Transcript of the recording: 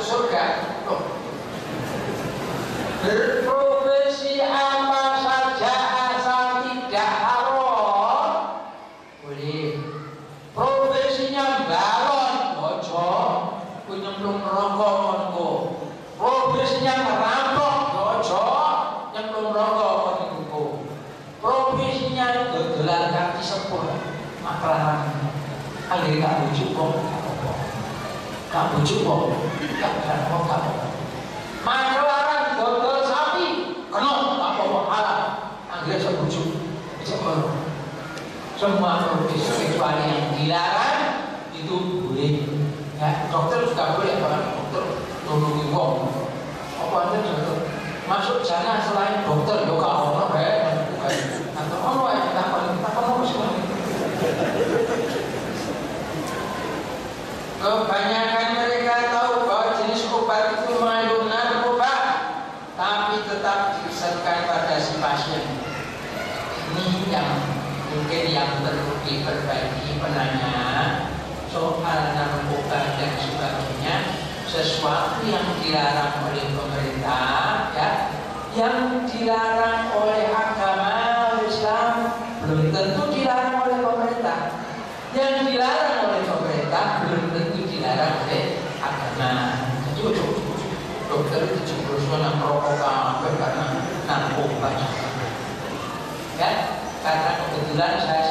masuk surga. Loh. berprofesi apa saja asal tidak haram boleh. Profesinya balon bojo punya belum rokok konko profesinya merampok bojo yang belum rokok konko profesinya gelar kaki sepur, makraman agar tak lucu kok Gak bujuk kok berapa gak apa Maklaran dodol sapi. Kena gak apa-apa halal. Saya bujuk Bisa kalau semua profesi kecuali yang dilarang itu boleh. Ya dokter juga boleh orang dokter nolongi wong. Apa anda dokter? Masuk sana selain dokter yo gak ono ya atau ono ya tak tak ono sih? Kebanyakan yang mungkin yang perlu diperbaiki penanya soal narkoba dan sebagainya sesuatu yang dilarang oleh pemerintah ya yang dilarang oleh agama Islam belum tentu dilarang oleh pemerintah. Yang dilarang oleh pemerintah belum tentu dilarang oleh agama. Itu dokter itu jumlah rokok karena narkoba. Ya karena kebetulan saya